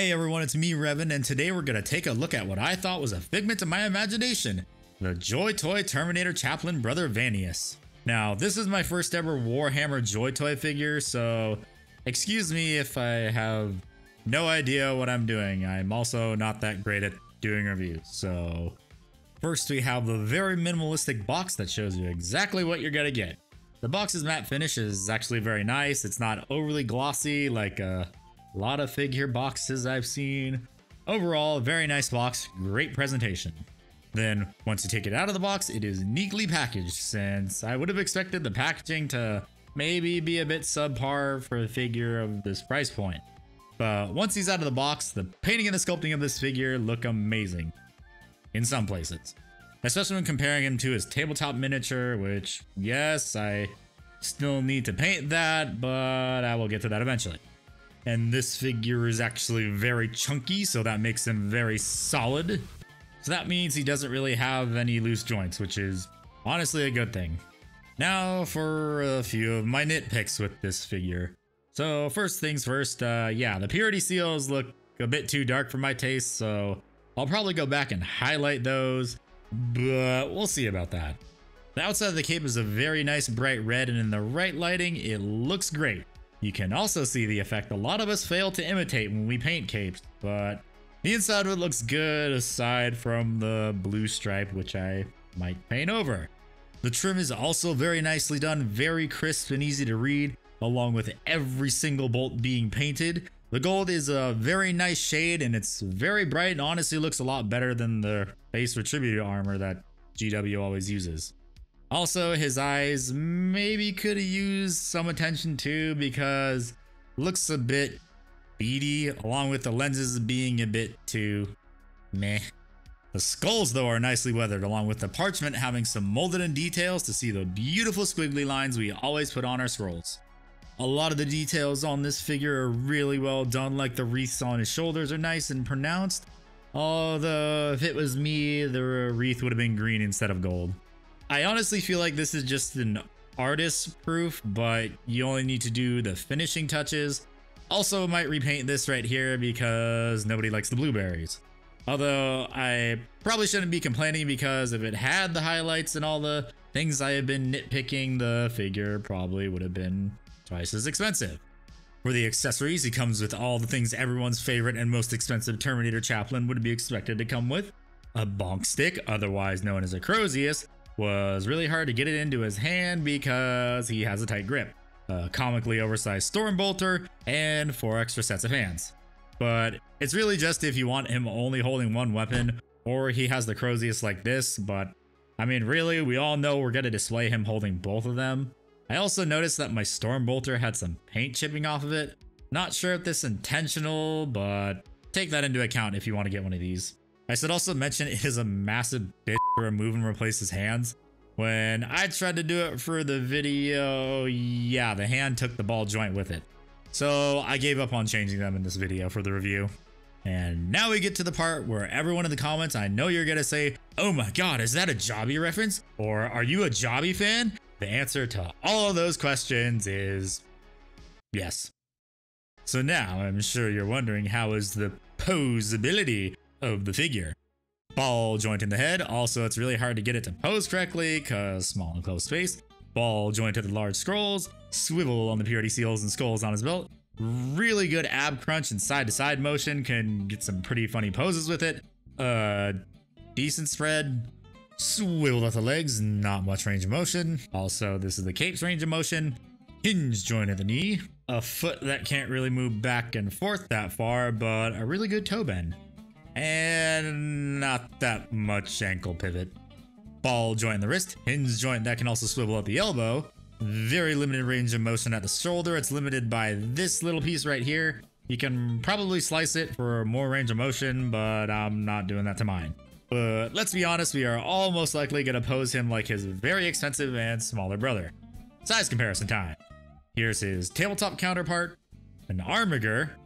Hey everyone, it's me Revenn, and today we're gonna take a look at what I thought was a figment of my imagination, the Joy Toy Terminator Chaplain Brother Vanius. Now, this is my first ever Warhammer Joy Toy figure, so excuse me if I have no idea what I'm doing. I'm also not that great at doing reviews, so... First, we have the very minimalistic box that shows you exactly what you're gonna get. The box's matte finish is actually very nice. It's not overly glossy like a lot of figure boxes I've seen. Overall, very nice box, great presentation. Then, once you take it out of the box, it is neatly packaged, since I would have expected the packaging to maybe be a bit subpar for a figure of this price point. But once he's out of the box, the painting and the sculpting of this figure look amazing. In some places. Especially when comparing him to his tabletop miniature, which, yes, I still need to paint that, but I will get to that eventually. And this figure is actually very chunky, so that makes him very solid. So that means he doesn't really have any loose joints, which is honestly a good thing. Now for a few of my nitpicks with this figure. So first things first, uh, yeah, the purity seals look a bit too dark for my taste, so I'll probably go back and highlight those but we'll see about that. The outside of the cape is a very nice bright red and in the right lighting, it looks great. You can also see the effect a lot of us fail to imitate when we paint capes, but the inside of it looks good aside from the blue stripe, which I might paint over. The trim is also very nicely done, very crisp and easy to read, along with every single bolt being painted. The gold is a very nice shade and it's very bright and honestly looks a lot better than the base Retributor armor that GW always uses. Also, his eyes maybe could have used some attention too because looks a bit beady along with the lenses being a bit too meh. The skulls though are nicely weathered along with the parchment having some molded in details to see the beautiful squiggly lines we always put on our scrolls. A lot of the details on this figure are really well done like the wreaths on his shoulders are nice and pronounced Although, if it was me, the wreath would have been green instead of gold. I honestly feel like this is just an artist proof, but you only need to do the finishing touches. Also might repaint this right here because nobody likes the blueberries. Although I probably shouldn't be complaining because if it had the highlights and all the things I have been nitpicking, the figure probably would have been twice as expensive. For the accessories, he comes with all the things everyone's favorite and most expensive Terminator Chaplain would be expected to come with. A bonk stick, otherwise known as a Crozius, was really hard to get it into his hand because he has a tight grip. A comically oversized Stormbolter, and four extra sets of hands. But it's really just if you want him only holding one weapon, or he has the Crozius like this, but I mean really, we all know we're gonna display him holding both of them. I also noticed that my Stormbolter had some paint chipping off of it. Not sure if this is intentional, but take that into account if you want to get one of these. I should also mention it is a massive bitch to remove and replace his hands. When I tried to do it for the video, yeah, the hand took the ball joint with it. So I gave up on changing them in this video for the review. And now we get to the part where everyone in the comments, I know you're gonna say, oh my god, is that a Jobby reference? Or are you a Jobby fan? The answer to all of those questions is yes. So now I'm sure you're wondering how is the posability of the figure. Ball joint in the head, also it's really hard to get it to pose correctly cause small and closed space. Ball joint to the large scrolls, swivel on the purity seals and skulls on his belt. Really good ab crunch and side to side motion, can get some pretty funny poses with it. Uh, decent spread, Swivel at the legs, not much range of motion. Also, this is the cape's range of motion. Hinge joint at the knee. A foot that can't really move back and forth that far, but a really good toe bend. And not that much ankle pivot. Ball joint in the wrist. Hinge joint that can also swivel at the elbow. Very limited range of motion at the shoulder. It's limited by this little piece right here. You can probably slice it for more range of motion, but I'm not doing that to mine. But let's be honest, we are all most likely going to pose him like his very expensive and smaller brother. Size comparison time. Here's his tabletop counterpart, an Armiger,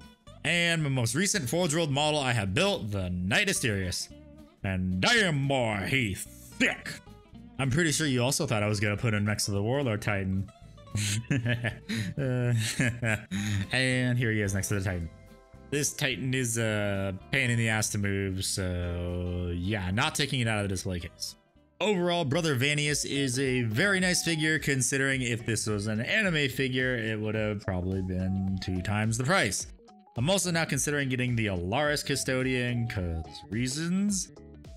and my most recent Forge-World model I have built, the Knight Asterius. And damn boy, he thick! I'm pretty sure you also thought I was to put him next to the Warlord Titan. and here he is next to the Titan. This Titan is a pain in the ass to move, so yeah, not taking it out of the display case. Overall, Brother Vanius is a very nice figure considering if this was an anime figure, it would have probably been two times the price. I'm also now considering getting the Allarus Custodian cause reasons.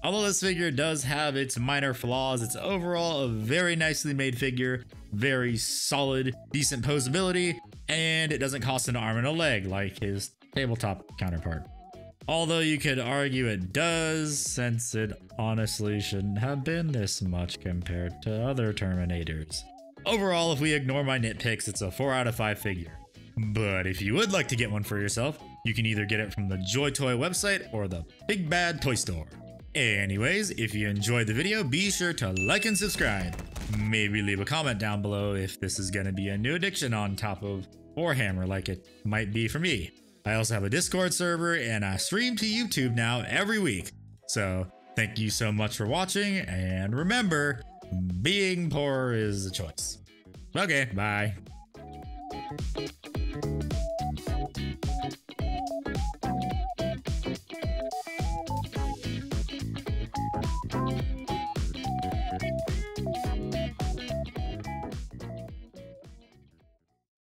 Although this figure does have its minor flaws, it's overall a very nicely made figure, very solid, decent posability, and it doesn't cost an arm and a leg like his tabletop counterpart. Although you could argue it does, since it honestly shouldn't have been this much compared to other Terminators. Overall, if we ignore my nitpicks, it's a 4 out of 5 figure. But if you would like to get one for yourself, you can either get it from the Joy Toy website or the Big Bad Toy Store. Anyways, if you enjoyed the video, be sure to like and subscribe. Maybe leave a comment down below if this is gonna be a new addiction on top of Warhammer like it might be for me. I also have a Discord server and I stream to YouTube now every week. So thank you so much for watching and remember, being poor is a choice. Okay, bye.